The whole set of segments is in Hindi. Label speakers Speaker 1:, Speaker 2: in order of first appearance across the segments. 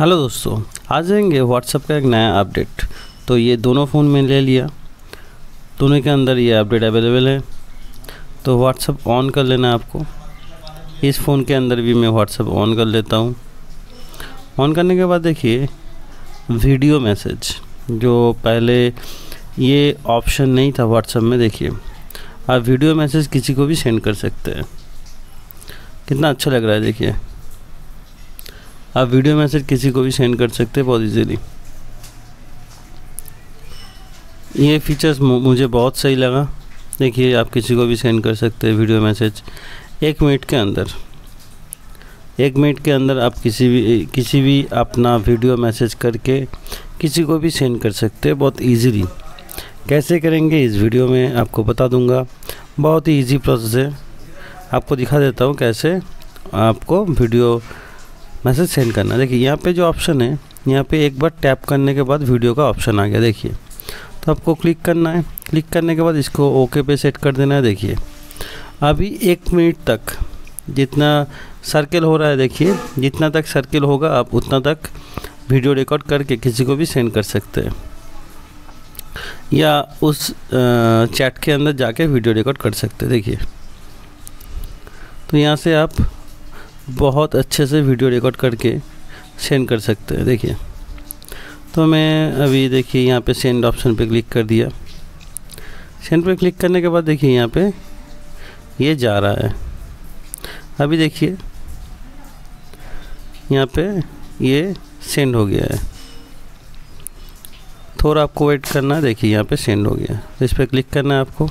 Speaker 1: हेलो दोस्तों आ देंगे व्हाट्सएप का एक नया अपडेट तो ये दोनों फ़ोन में ले लिया। दोनों के अंदर ये अपडेट अवेलेबल है। तो व्हाट्सएप ऑन कर लेना आपको। इस फ़ोन के अंदर भी मैं व्हाट्सएप ऑन कर लेता हूँ। ऑन करने के बाद देखिए वीडियो मैसेज जो पहले ये ऑप्शन नहीं था व्हाट्सएप में, देखिए। आप वीडियो मैसेज किसी को भी सेंड कर सकते हैं। कितना अच्छा लग रहा है, देखिए। आप वीडियो मैसेज किसी को भी सेंड कर सकते हैं बहुत इजीली ये फीचर्स मुझे बहुत सही लगा। देखिए, आप किसी को भी सेंड कर सकते हैं वीडियो मैसेज एक मिनट के अंदर। एक मिनट के अंदर आप किसी भी किसी भी अपना वीडियो मैसेज करके किसी को भी सेंड कर सकते हैं बहुत इजीली कैसे करेंगे, इस वीडियो में आपको बता दूँगा। बहुत ही इजी प्रोसेस है। आपको दिखा देता हूँ कैसे आपको वीडियो मैसेज सेंड करना। देखिए, यहाँ पे जो ऑप्शन है, यहाँ पे एक बार टैप करने के बाद वीडियो का ऑप्शन आ गया, देखिए। तो आपको क्लिक करना है। क्लिक करने के बाद इसको ओके पे सेट कर देना है, देखिए। अभी एक मिनट तक जितना सर्किल हो रहा है, देखिए, जितना तक सर्किल होगा, आप उतना तक वीडियो रिकॉर्ड करके किसी को भी सेंड कर सकते हैं। या उस चैट के अंदर जाके वीडियो रिकॉर्ड कर सकते हैं, देखिए। तो यहाँ से आप बहुत अच्छे से वीडियो रिकॉर्ड करके सेंड कर सकते हैं, देखिए। तो मैं अभी देखिए यहाँ पे सेंड ऑप्शन पे क्लिक कर दिया। सेंड पे क्लिक करने के बाद देखिए यहाँ पे ये जा रहा है। अभी देखिए, यहाँ पे ये सेंड हो गया है। थोड़ा आपको वेट करना है, देखिए यहाँ पे सेंड हो गया। इस पर क्लिक करना है आपको।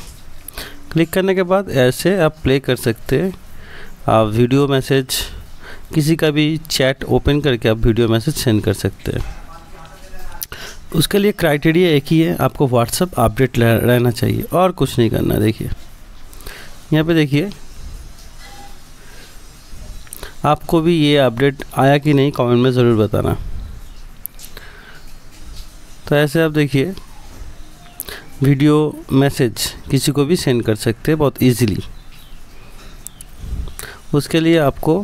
Speaker 1: क्लिक करने के बाद ऐसे आप प्ले कर सकते हैं। वीडियो मैसेज किसी का भी चैट ओपन करके आप वीडियो मैसेज सेंड कर सकते हैं। उसके लिए क्राइटेरिया एक ही है, आपको व्हाट्सअप अपडेट रहना चाहिए और कुछ नहीं करना, देखिए। यहाँ पे देखिए। आपको भी ये अपडेट आया कि नहीं कमेंट में ज़रूर बताना। तो ऐसे आप देखिए वीडियो मैसेज किसी को भी सेंड कर सकते हैं बहुत इजीली उसके लिए आपको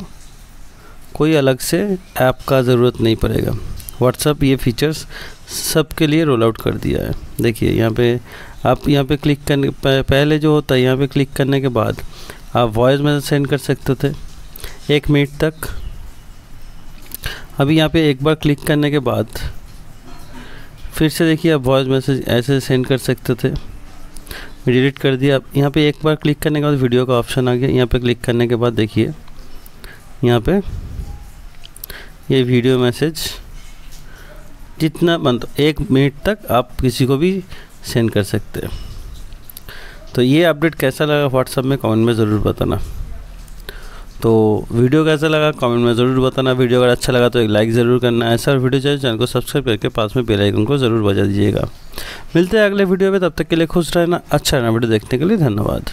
Speaker 1: कोई अलग से ऐप का ज़रूरत नहीं पड़ेगा। व्हाट्सअप ये फीचर्स सबके लिए रोल आउट कर दिया है। देखिए, यहाँ पे आप यहाँ पे क्लिक करने पहले जो होता है, यहाँ पे क्लिक करने के बाद आप वॉइस मैसेज सेंड कर सकते थे। एक मिनट तक। अभी यहाँ पे एक बार क्लिक करने के बाद फिर से देखिए आप वॉइस मैसेज ऐसे सेंड कर सकते थे। डिलीट कर दिया। यहाँ पे एक बार क्लिक करने के बाद वीडियो का ऑप्शन आ गया। यहाँ पे क्लिक करने के बाद देखिए। यहाँ पे ये वीडियो मैसेज जितना मतलब एक मिनट तक आप किसी को भी सेंड कर सकते हैं। तो ये अपडेट कैसा लगा? व्हाट्सअप में कमेंट में ज़रूर बताना। तो वीडियो कैसा लगा? कमेंट में ज़रूर बताना। वीडियो अगर अच्छा लगा तो एक लाइक ज़रूर करना। ऐसा वीडियो चाहिए चैनल को सब्सक्राइब करके पास में बेल आइकन को ज़रूर बजा दीजिएगा। मिलते हैं अगले वीडियो में। तब तक के लिए खुश रहना अच्छा रहना। वीडियो देखने के लिए धन्यवाद।